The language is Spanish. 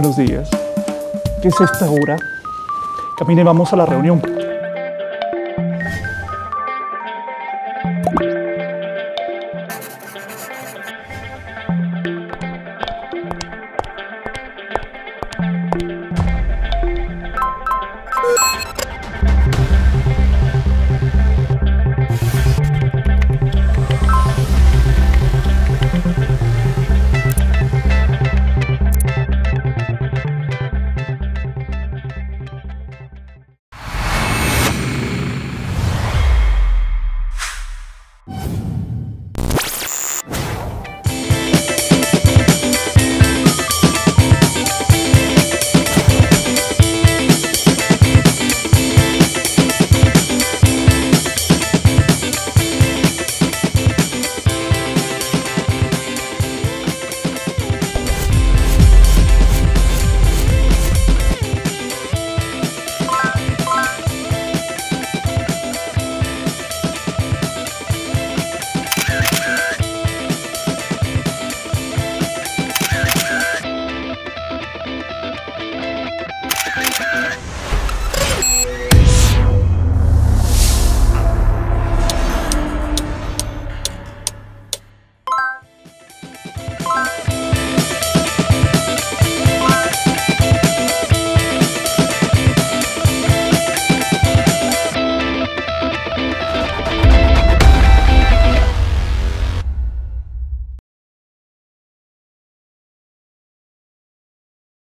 Buenos días. ¿Qué es esta hora? Camine, vamos a la reunión.